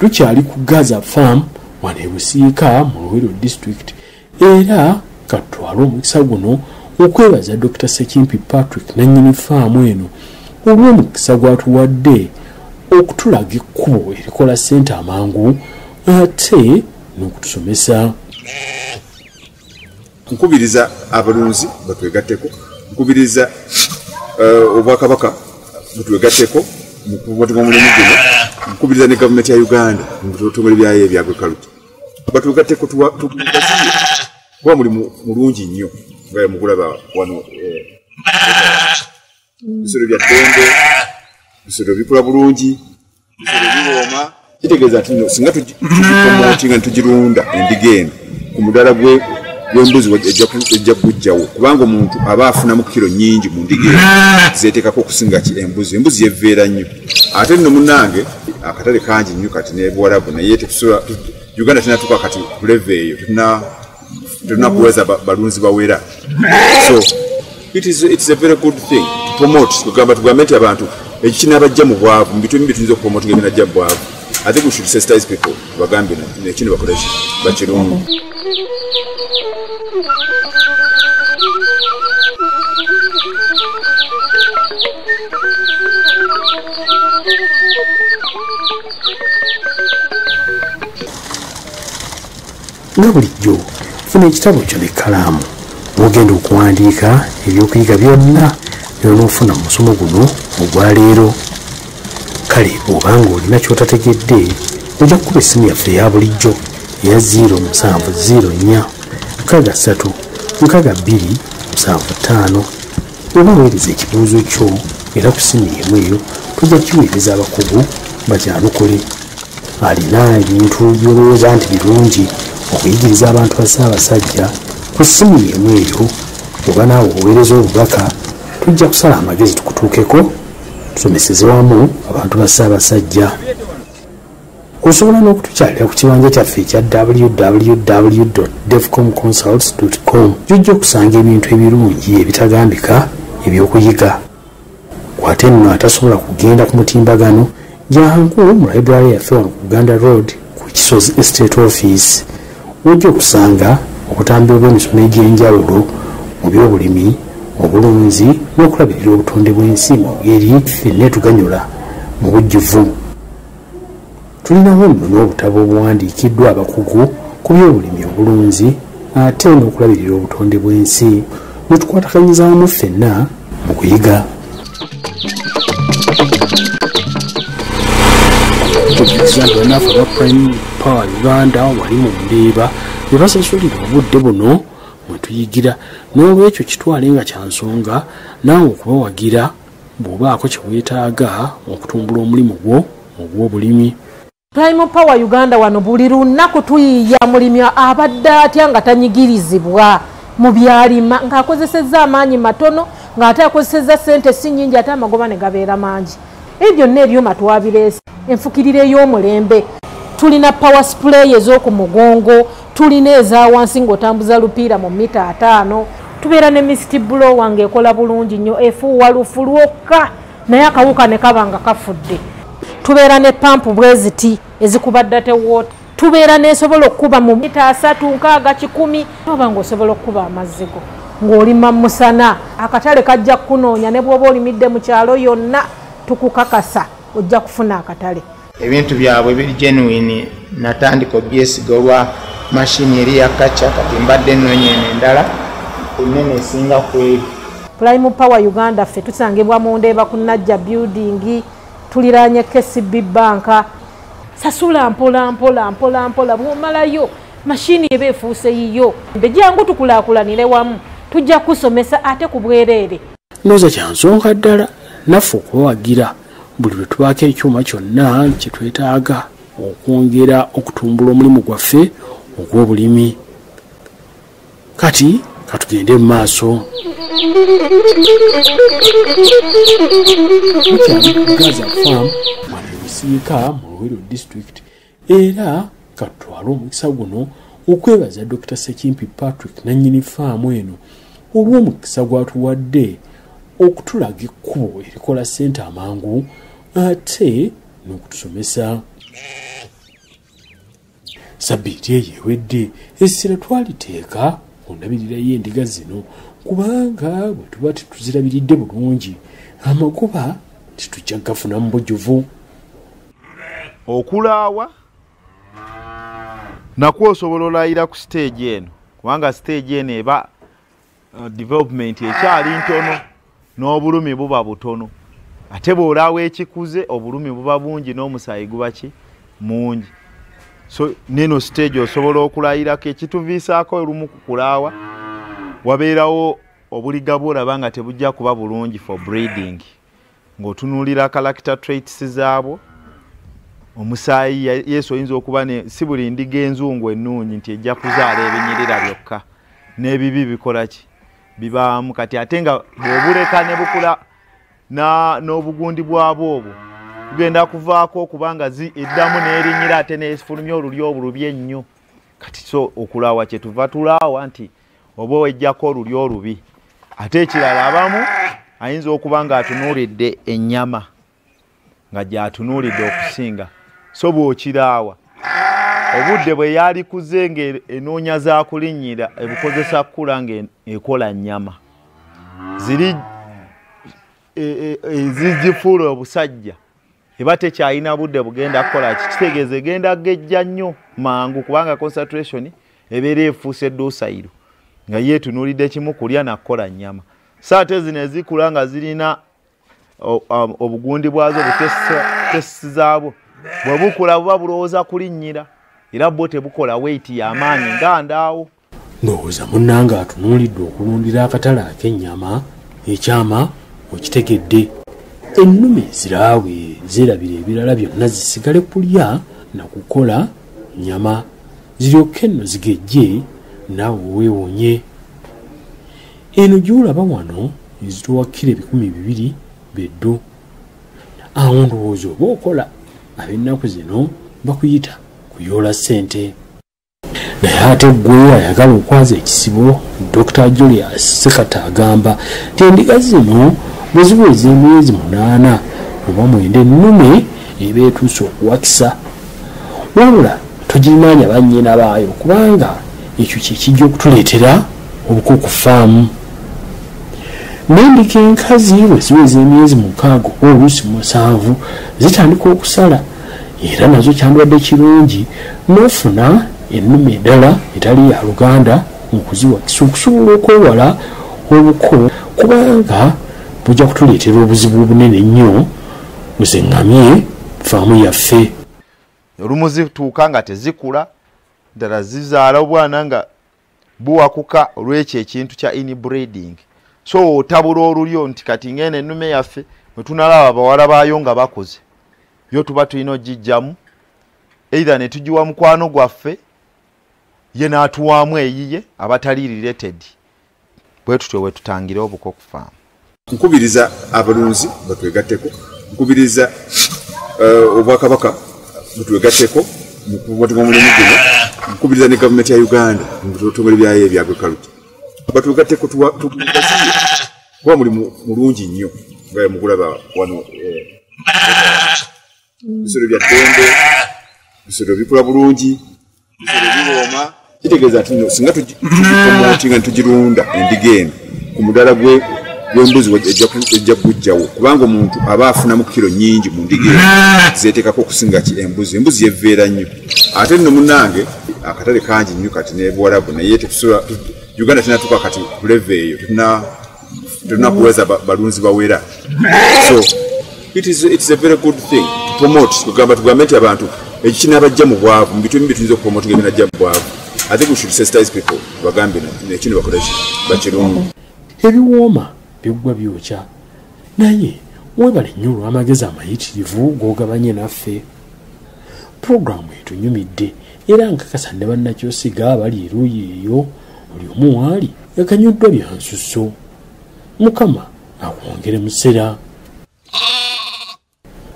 tukyali ku gaza farm wano ebusiika mu luwero district. Era katutwale omukisa guno okwebaza dr sekimpi patrick nannyini faamu eno. Olw'omukisa gwatuwadde okutulaga ekkubo erikola ssente amangu ate n'okutusomesa. Nkubiriza abalunzi batwegatteko nkubiriza uh, obwakabaka butwegatteko mukubatima omulimu guno nkubiriza ne gavumenti ya uganda mubitongole byayo ebyagwekaluti batwegatteko tugaziye kuba mulimu mulungi nnyo nga mugulaba wano eh, bisolo bya ddembe bisolo bikula bulungi bisolo biwooma. Kitegeeza nti singa tugipromotinga netugirunda endiga eno ku mudala gwembuzi ejja kugujjawo kubanga omuntu aba afunamu kiro nyingi mu ndiga eno zeteekako okusinga embuzi? Embuzi yeveera nnyo. Ate nno munange akatale kangi nnyo kati nebuwalabu naye uganda tinatuka kati kuleve eyo tetulina kuweza balunzi bawera. So it is, it is a very good thing to promote tugamba tugambe nti abantu ekinabajja mu bwavu mu bitundu bituyinza okupromotinga ebinajja mu bwavu. I think we should sensitize people tubagambe nekino bakoleki bakirungi nga bulijjo funa ekitabo kyo nekkalaamu bwogenda okuwandiika ebyokuyiga byonna byonofuna mu musomo guno ogwaleero kale obanga olina kyotategedde ojja kukuba essimu yaffe eya bulijjo eya 0704 63 6275 oba weereza ekibuuzo kyo era ku simu yemu eyo tujja kiweereza abakugu bakyanukule alina ebintu byolowooza nti birungi okuyigiriza abantu ba ssaabasajja ku ssimu yemu eyo. Oba naawe oweereza obubaka tujja kusala amagezi tukutuukeko tusomeseze wamu abantu ba ssaabasajja osobola n'okutukyalira ku kibanja kyaffe ekya www defcom consults com jujja okusanga ebintu ebirungi ebitagambika ebyokuyiga. Kwate nno atasobola kugenda ku mutimbagano jangu mu library yaffe wano ku uganda road ku kisozi estate office. Ojja okusanga okutambula bw'emisomo egy'enjawulo mu byobulimi obulunzi n'okulabirira obutonde bw'ensi mu ngeri ffenna tuganyula mu bujjuvu tulinawo nno n'obutabo obuwandiikiddwa abakugu ku byobulimi obulunzi ate n'okulabirira obutonde bw'ensi netukwatakanyiza wamu ffenna mu kuyiga. Okukiriza nti banafe aba prime power uganda wali mu ndeeba bye basasulira obudde buno mwetuyigira n'olwekyo kitwale nga kyansonga naawe okubawagira bw'obaako kyeweetaaga okutumbula omulimu gwo ogw'obulimi prime power uganda wano buli lunaku tuyiya mulimi abadde atya nga tanyigirizibwa mu byalima ng'akozesezza amaanyi matono ng'ate akozesezza sente si nyingi ate amagoba ne gabeera mangi. Ebyo byonna ebyuma twabireese enfukiriro ey'omulembe tulina power spray ez'oku mugongo tulina eza wansi ng'otambuza lupiira mu mita ataano tubeera ne misiti blowa ng'ekola bulungi nnyo efuuwa lufu lwokka naye akawuka ne kaba nga kafudde tubeera ne pampu bwe ziti ezikubadda tewoota tubeera nesobola okukuba mu mita asatu nkaaga kikumi. Oba ngaosobola okukuba amazzigo ng'olima musana. Akatale kajja kukunoonya ne bw'oba olimidde mu kyalo yonna tukukakasa ojja kufuna akatale. Ebintu byabwe biri genuine natandika obyesiga olwa mashini eri yakaca kati mbadde noonya eno endala enene esinga kweri. Prime power uganda ffe tusangibwa mu ndeeba ku najja building tuliranye kcb banka sasula mpola mpola mpola mpola. Bwomalayo mashini eba efuuse yiyo. Bejangu tukulaakulanire wamu tujja kusomesa ate ku bwereere ndowooza kyansonga ddala naffe okubawagira buli lwe tubaako ekyuma kyonna kyetwetaaga okwongera okutumbula omulimu gwaffe ogw'obulimi. Kati katugende mu maaso. Mukyali gaza farm wano ebusiika mu luwero district. Era katutwale omukisa guno okwebaza dr. Sekimpi patrick nannyini faamu eno. Olw'omukisa gwatuwadde okutulaga ekkubo erikola ssente amangu ate n'okutusomesa. Sabbiiti eyo ewedde essira twaliteeka ku ndabirira y'endiga zino kubanga bwe tuba tetuzirabiridde bulungi amagoba tetujja gafuna mu bujjuvu okulaawa? Nakwo osobola olayira ku stage eno kubanga stage eno eba uh, development ekyali ntono n'obulumi buba butono. Ate bwolaawa ekikuze obulumi buba bungi n'omusaayi guba ki? Mungi so neno stage osobola okulayirako ekituviisaako olumu ku kulaawa wabeerawo obuliga bwolaba nga tebujja kuba bulungi for breeding ng'otunuulira character traits zaabwo. Omusaayi yesu oyinza okuba si buli ndiga enzungu ennungi nti ejja kuzaala ebinyirira byokka n'ebibi bikola ki? Bibaamu. Kati ate nga bw'obuleka ne bukula n'obugundi bwabwo obwo bugenda kuvaako okubanga zi- eddamu n'erinyira ate nefulumya olulyo obulubi ennyo. Kati so okulaawa kyetuva tulaawa nti oba owejjako olulyo olubi. Ate ekirala abamu ayinza okuba ng'atunuulidde ennyama nga gyatunuulidde okusinga so bw'okiraawa. Obudde bwe yalikuze ng'enoonya za kulinnyira ebukozesa kkula ng'ekola nnyama. Ziri e- e- ezigifuula obusajja eba tekyalina budde bugenda kukola ki? Kitegeeza egenda gejja nnyo mangu kubanga concentration ebeera efuuse dosayiro nga yeetunuulidde kimu kulya nakukola nnyama. So ate zino ezikula nga zirina obugundi bwazo butesi zaabwo bwe bukula buba bulowooza kulinnyira era bwo tebukola weiti y'amaanyi nga ndaawo ndowooza munnanga atunuulidde okulundira akatale ak'ennyama ekyama okitegedde. Ennume eziraawe zeerabira ebirala byonna zisigale kulya nakukola nyama. Ziryokke nno zigejje naawe weewonye. Eno gyolaba wano ezitowakira ebikumi bibiri beddu awo ndowooza oba okola ab'ennaku zino bakuyita kuyoola ssente. Naye ate gwe ayagala okwaza ekisibo dr julius sekata agamba nti endiga zino bwe ziweza emyezi munaana oba mwenda ennume eba etuuse okuwakisa. Wabula togirimaanya bannyina baayo kubanga ekyo kyekijja okutuleetera obukuku faamu n'endiga enkazi bwe ziweza emyezi mukaaga oba oluusi musanvu zitandika okusala era nazo kyandwadde kirungi n'ofuna ennume eddala etali ya luganda okuziwakisa okusobola okwewala obuko kubanga bujja kutuleetera obuzibu obunene nnyo buzeŋŋamye faamu yaffe. Olumu zituuka nga tezikula ddala zizaala obwana nga buwakuka olwekyo ekintu kya inbreeding. So otabula olulyo nti kati ngene ennume yaffe bwe tunalaba bawala baayo nga bakoze byo tuba tulina ogijjamu either ne tugiwa mukwano gwaffe ye n'atuwaamu eyiye abatali related. Bwe tutyo bwe tutangire obuko okufaamu nkubiriza abalunzi batwegatteko nkubiriza eh, obwakabaka butwegatteko mu kububatima omulimu guno nkubiriza ne gavumenti ya uganda mu bitongole byayo ebyagriculture batwegatteko tugasiye kuba mulimu mulungi nnyo nga mugulaba wano eh, bisolo bya ddembe bisolo bikula bulungi bisolo biwooma kitegeeza nti singa tugipromoti nga ntugirunda endiga eno ku mudaala gwe- gw'embuzi wa- ejja ku- ejja kugujjawo kubanga omuntu aba afunamu kiro nyingi mu ndiga zeeteekako okusinga ki? Embuzi. Embuzi yeveera nnyo. Ate nno munnange akatale kangi nnyo kati nebuwalabu naye uganda tinatuka kati kuleve eyo tetuna- tetunakuweza ba- balunzi bawera. So it is, it is a very good thing to promote kugamba tugambe nti abantu. Ekikinabajja mu bwavu. Mu bitundu bituyinza okupromotinga ebinajja mu bwavu. I think we should sensitize people tubagambe ekino bakola ki? Bakirungu ebiwooma biggwa byokya naye webale nnyo olw'amagezi amayitirivu g'ogabanye naffe. Puroguramu etunyumidde era nkakasa ne bannakyosiga abali eruuyi eyo buli omu waali yakanyuddwa bya nsusso. Mukama akwongere musera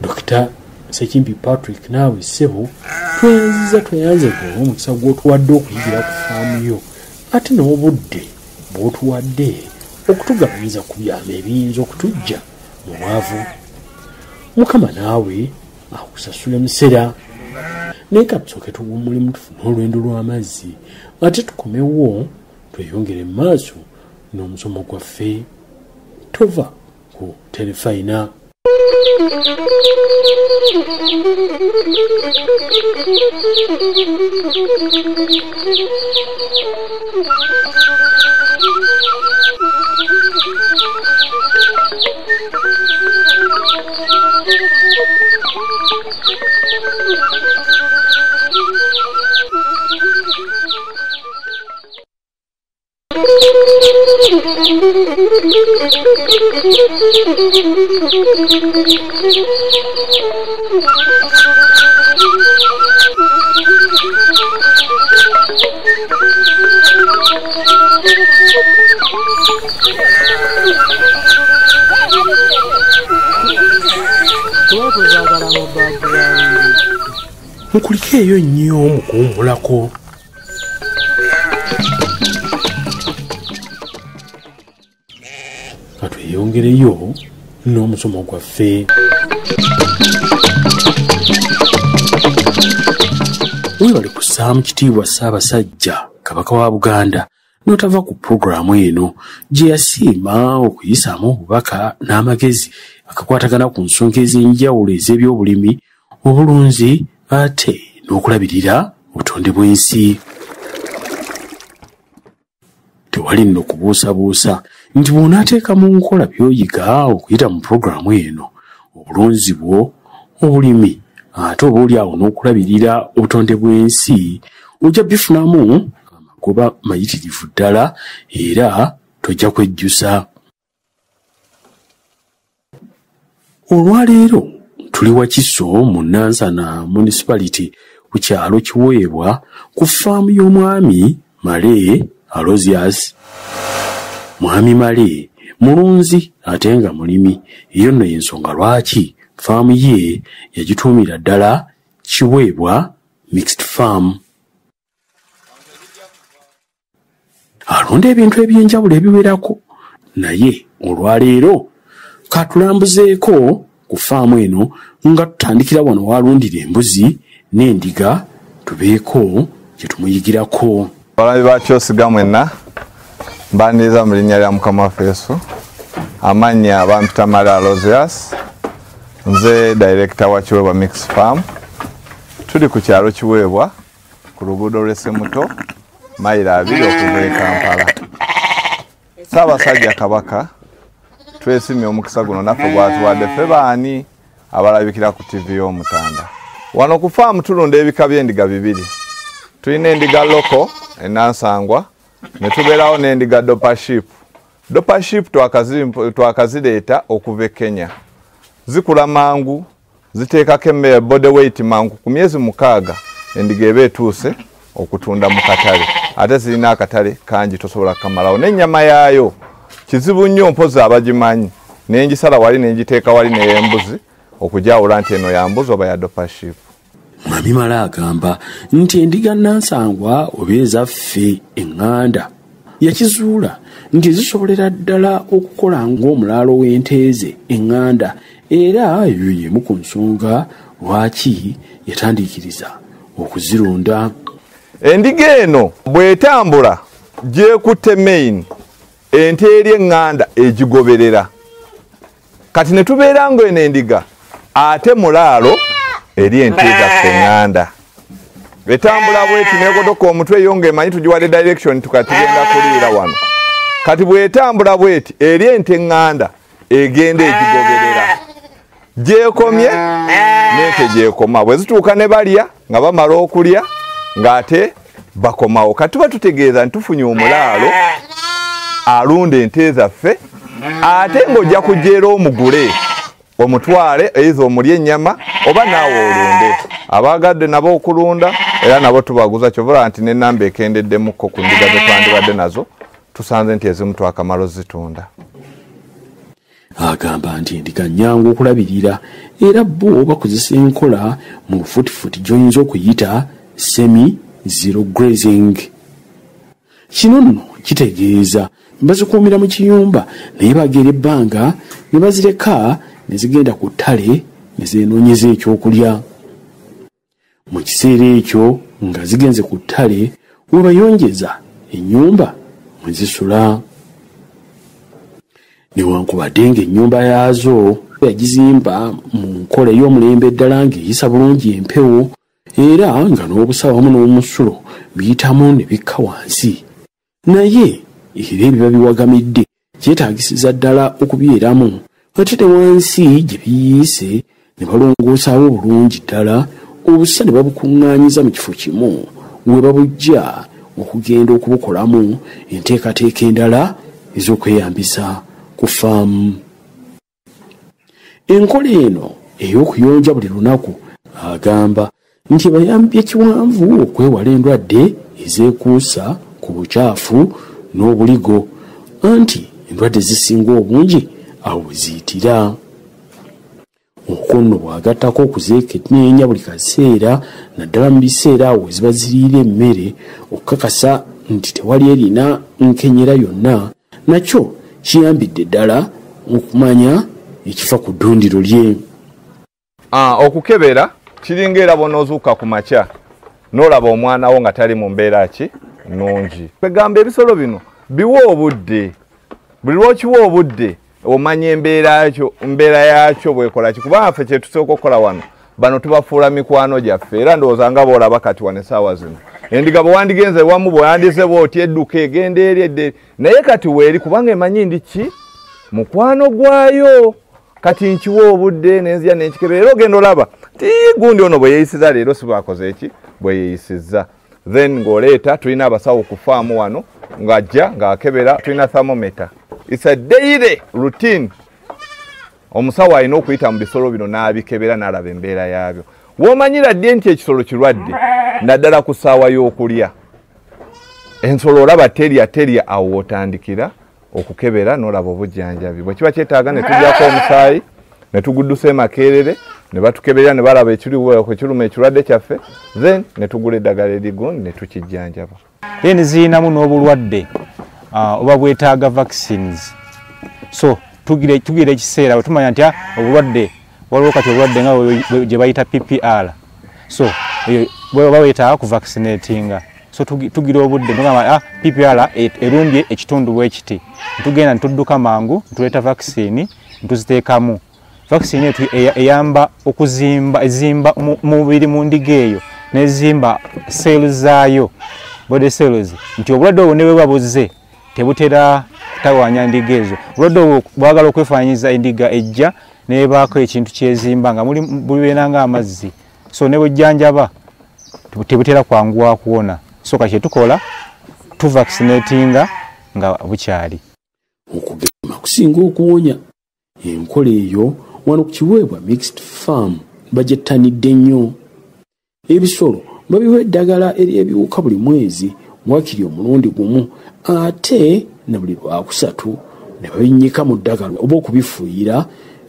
dokita sekimpi patrick naawe ssebo tweyanziza tweyanze gwe omukisa gw'otuwadde okuyigira ku faamu yo ate n'obudde bw'otuwadde okutugabanyiza ku byama ebiyinza okutujja mu bwavu. Mukama naawe akusasule musera naye katusooke tuwumulimu tufune olwendo lw'amazzi ate tukomewo tweyongere mu maaso n'omusomo gwaffe. Tova ku terefayina nkuliko eyo nnyo mukuwumulako katweyongereyo n'omusomo gwaffe. Webali kussaamu kitiibwa ssaabasajja kabaka wa buganda n'otava ku pulogulaamu eno gye yasiima okuyisaamu obubaka n'amagezi akakwatagana ku nsonga ez'enjawulo ez'ebyobulimi obulunzi ate n'okulabirira obutonde bw'ensi. Tewali nno kubuusabuusa nti bw'onaateeka mu nkola by'oyiga okuyita mu pulogulaamu eno obulunzi bwo obulimi ate oba oli awo n'okulabirira obutonde bw'ensi ojja bifunamu amagoba mayitirivu ddala era tojja kwejjusa. Olwaleero tuli wakiso mu nansana municipality ku kyalo kiweebwa ku faamu y'omwami male alosias mwami male mulunzi ate nga mulimi. Eyo nno y'ensonga. Lwaki faamu ye yagituumira ddala kiweebwa mixed farm? Alonda ebintu ebyenjawulo ebiwerako. Naye olwaleero katulambuzeeko ku faamu eno nga tutandikira wano walundira embuzi n'endiga tubeeko kye tumuyigirako. Abalabi ba kyosiga mwenna mbaniriza mu linnya lya mukama waffe yesu. Amannya bampita mali alosias nze directa wa kiweebwa mix farm. Tuli ku kyalo kiweebwa ku luguudo lw'essemuto mayiro abiri okuva e kampala. Saabasajja kabaka twesimye omukisa guno naffe gwatuwadde ffe baani abalabikira ku tv y'omutanda. Wano ku faamu tulunda ebika by'endiga bibiri. Tulina endiga loko enansangwa ne tubeerawo n'endiga dopaship dopaship twakazireeta okuva e kenya. Zikula mangu ziteekako emmere body weight mangu ku myezi mukaaga. Endiga eba etuuse okutunda mu katale. Ate zirina akatale kangi tosobola kukamalawo. N'ennyama yaayo kizibu nnyo mpozi abagimanyi. Nengisala wali nengiteeka wali neyembuzi okujawula nti eno yambuzi oba ya dopaship mwami mala agamba nti endiga nansangwa oba ezaffe eŋŋanda yakizuula nti zisobolera ddala okukola ng'omulaalo w'enteeze eŋŋanda era eyo yemu ku nsonga lwaki yatandiikiriza okuzirunda. Endiga eno bw'etambula gyekutte main ente eri eŋŋanda egigoberera. Kati ne tubeera ngo eno endiga ate mulaalo eri ente zaffe eŋŋanda etambula bweti negotoka omutwe eyo ngaemanyi tugiwadde direction tukatugenda kuliira wano. Kati bwetambula bweti eri ente eŋŋanda egenda egigoberera. Gyekomye nente gyekoma. Bwe zituuka ne balya nga bamala okulya ng'ate bakomawo. Kati tuba tutegeeza nti tufunye omulaalo alunda ente zaffe ate ng'ojja kujeera omugule omutwale eiza omulya ennyama oba naawe olunde. Abaagadde nabo okulunda era nabo tubaguza kyovula nti nenamba ekendeddemukko ku ndiga zetwandibadde nazo tusanze nti ezimu twakamala ozitunda agamba nti endiga nnyangu okulabirira era bo bakozesa enkola mu bufutifuti gy'oyinza okuyita semi zero grazing. Kino nno kitegeeza. Bazikuumira mu kiyumba naye bageera ebbanga ne bazireka ne zigenda ku ttale ne zeenoonyeza ekyokulya. Mu kiseera ekyo nga zigenze ku ttale we bayongeza ennyumba mwe zisula. Newankubadde ng'ennyumba yaazo yagizimba mu nkola ey'omulembe ddala ng'eyisa bulungi empewo era nga n'obusa wamu n'omusulo biyitamu ne bikka wansi. Naye era ebiba biwagamidde kyetaagisiza ddala okubyeramu ate ne wansi gye biyiise ne balongoosaawo bulungi ddala obusa ne babukuŋŋaanyiza mu kifo kimu. We babujja okugenda okubukolamu enteekateeka endala ez'okweyambisa ku faamu. Enkola eno ey'okuyonja buli lunaku agamba nti bayambye kiwanvu okwewala endwadde ezeekuusa ku bukyafu n'obuligo. Anti endwadde zisinga obungi awo we ziyitira obuko nno bwagattako okuzeekenneenya buli kaseera naddala mu biseera awo we ziba ziriira emmere okukakasa nti tewali erina nkenyera yonna. Nakyo kiyambidde ddala okumanya ekifa ku ddundiro lye. Okukebera kiringa era bonoozuuka ku makya n'olaba omwana wo nga tali mu mbeera ki? Nnungi. Kwegamba ebisolo bino biwa obudde. Buli lwokiwa obudde omanya embeera yakyo bwekola ki? Kubanga ffe kyetusooka okukola wano bano tubafuula mikwano gyaffe era ndowooza nga boolaba kati wano essaawa zino. Endiga bwe wandigenze wamu bwe wandize bwoti edduka egenda eri edde naye kati weeri kubanga emanyi ndi ki? Mukwano gwayo. Kati nkiwa obudde nenzija nenkikebera era ogenda olaba ti gundi ono bwe yeeyisiza leero si bwakoze eki? Bwe yeeyisizza. Then ng'oleeta tulina abasawo ku faamu wano ng'ajja ng'akebera tulina thermometer. Its a daily routine. Omusawo alina okuyita mu bisolo bino n'abikebera n'alaba embeera yaabyo. W'omanyira ddi nti ekisolo kirwadde? Naddala ku ssaawa y'okulya. Ensolo olaba terya terya awo wotandikira okukebera n'olaba obujjanjabi. Bwe kiba kyetaaga ne tujjako omusaayi ne tuguddusa emakerere ne batukeberera ne balaba ekiruma ekirwadde kyaffe then ne tugula eddagala erigundi ne tukijjanjaba. Then ziyinamu n'obulwadde ah, oba bwetaaga vaccines. So tugira ekiseera bwe tumanya nti ah, obulwadde waliwo kati obulwadde nga gye bayita ppr so eyo bweba wetaaga ku vaccinatinga so tugi- tugira obudde tugamba ah, ppr erumbye ekitundu bwekiti ntugenda ntudduka mangu ntuleta vaccine ntuziteekamu vaccine eyo tu- eya- eyamba okuzimba ezimba mu- mubiri mu ndiga eyo nezimba cells zaayo. Body cells nti obulwadde obwo ne bwe buba buzze tebutera kutawaanya ndiga ezo. Obulwadde obwo bwagala okwefaanyiza endiga ejja nebaako ekintu kyezimba nga bubeera nga amazzi so ne bwejjanjaba tebu- tebutera kwanguwa kuwona. So ka kyetukola tuvaccinatinga nga bukyali. Okugema kusinga okuwonya enkola eyo wano ku kiweebwa mixed farm bagyettanidde nnyo. Ebisolo babiwa eddagala ery'ebiwuka buli mwezi wakiri omulundi gumu ate ne buli lwakusatu ne babinnyika mu ddagala oba okubifuuyira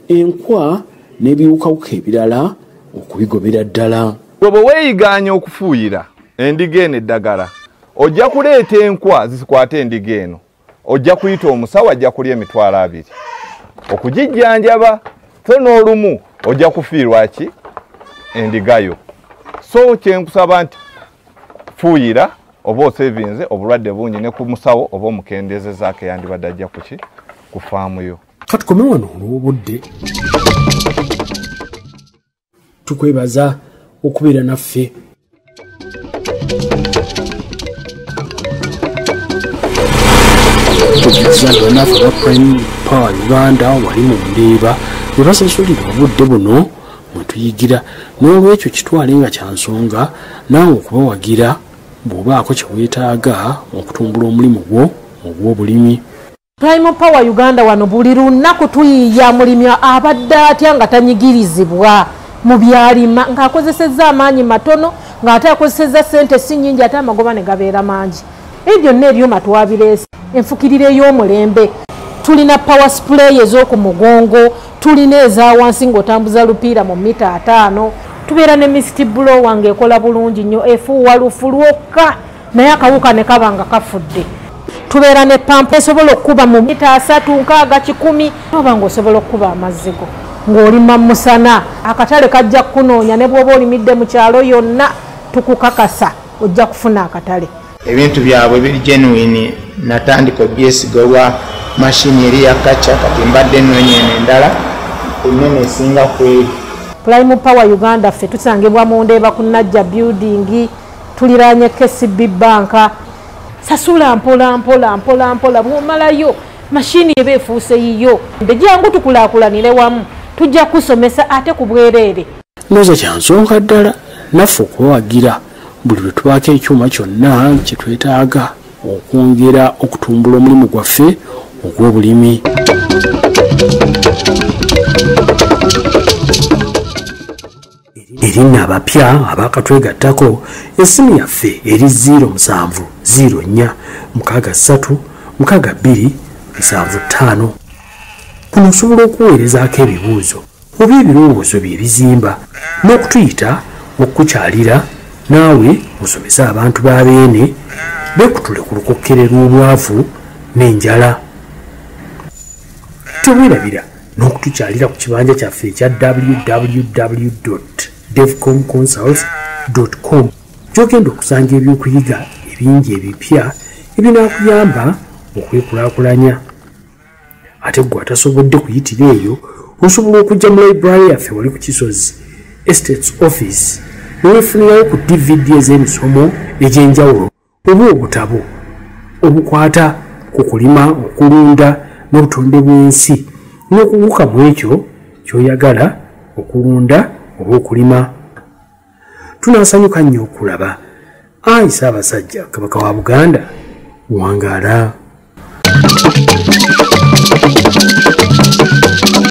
enkwa n'ebiwukawuka ebirala okubigobera ddala. Gwe bwe weeyiganya okufuuyira endiga eno eddagala ojja kuleeta enkwa zikwate endiga eno. Ojja kuyita omusawo ajja kulya emitwalo abiri. Okugijjanjaba so n'olumu ojja kufiirwa ki? Endigayo. So kyenkusaba nti fuuyira oba osevinze obulwadde bungi ne ku musawo oba omukendeezezaako eyandibadde ajja kuki ku faamu yo. Katukome wano olw'obudde. Tukwebaza okubeera naffe. Tugiza banafe aba prime power uganda wali mu ndeeba bwe basasulira obudde buno mwe tuyigira. N'olwekyo kitwale nga kyansonga naawe okubawagira bw'obaako kyeweetaaga okutumbula omulimu gwo ogw'obulimi prime power uganda wano buli lunaku tuyiya mulimi abadde atya nga tanyigirizibwa mu byalima ng'akozesezza amaanyi matono ng'ate akozesezza sente si nyingi ate amagoba ne gabeera mangi. Ebyo byonna ebyuma twabireese enfukiriro ey'omulembe tulina power spray ez'oku mugongo tulina eza wansi ng'otambuza lupiira mu mita ataano. Tubeera ne misiti blower ng'ekola bulungi nnyo efuuwa lufu lwokka naye akawuka ne kaba nga kafudde. Tubeera ne pampa esobola okukuba mu mita asatu nkaaga kikumi oba ngaosobola okukuba amazzi go ng'olima musana. Akatale kajja kukunoonya ne bw'oba olimidde mu kyalo yonna tukukakasa ojja kufuna akatale. Ebintu byabwe biri genuine natandika obyesiga olwa mashini eri ya kaca kati mbadde noonya eno endala enene esinga kweri prime power uganda ffe tusangibwa mu ndeeba ku najja building tuliraanye kcb banka sasula mpola mpola mpola mpola bwomalayo mashini eba efuuse yiyo. Jangu tukulaakulanire wamu tujja kusomesa ate ku bwereere. Ndowooza kyansonga ddala naffe okubawagira buli lwe tubaako ekyuma kyonna kyetwetaaga okwongera okutumbula omulimu gwaffe ogw'obulimi. Eri nno abapya abaakatwegattako essimu yaffe eri 0704636275 kuno osobola okuweerezaako ebibuuzo oba ebirowoozo bye bizimba n'okutuyita okukukyalira naawe osomese abantu ba beene bekutule ku lukokkere lw'obwavu n'enjala teweerabira n'okutukyalira ku kibanja kyaffe ekya www devcomconsult com gyogenda okusanga ebyokuyiga ebingi ebipya ebinaakuyamba okwekulaakulanya. Ate gwe atasobodde kuyitira eyo osobola okujja mu library yaffe wali ku kisozi estates office neweefunirayo ku dvd ez'emisomo egy'enjawulo. Oba obutabo obukwata ku kulima okulunda n'obutonde bw'ensi. N'okubuuka mu ekyo ky'oyagala okulunda oba okulima tunaasanyuka nnyo okulaba. Ayi saabasajja kabaka wa buganda wangaala